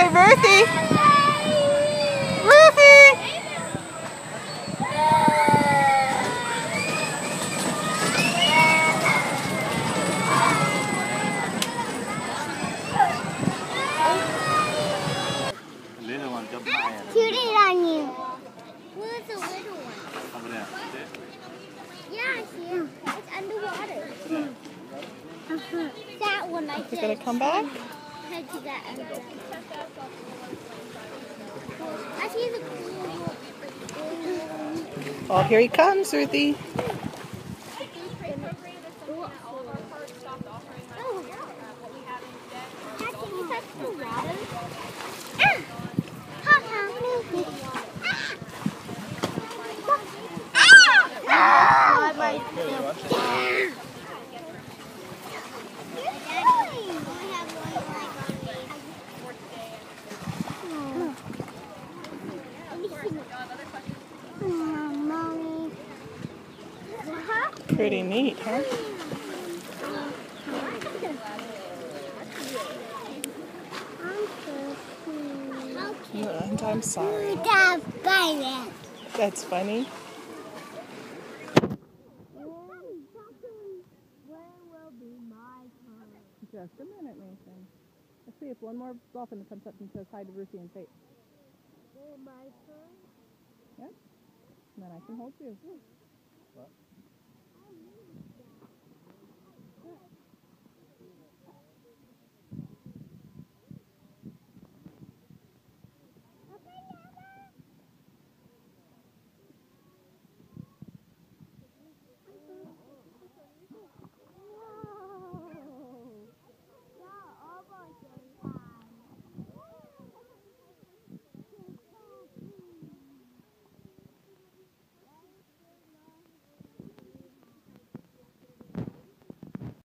Hey, Ruthie. Ruthie. The little one jump high and it on you. Where's the little one? over there. Yeah, I see him. It's underwater. Mm. That one I You said. gonna come back? To that. I see the cool. Oh, here he comes, Ruthie. Oh. Pretty neat, huh? And I'm sorry. That's funny. Just a minute, Nathan. Let's see if one more dolphin comes up and says hi to Ruthie and Faith. Yep. And then I can hold you.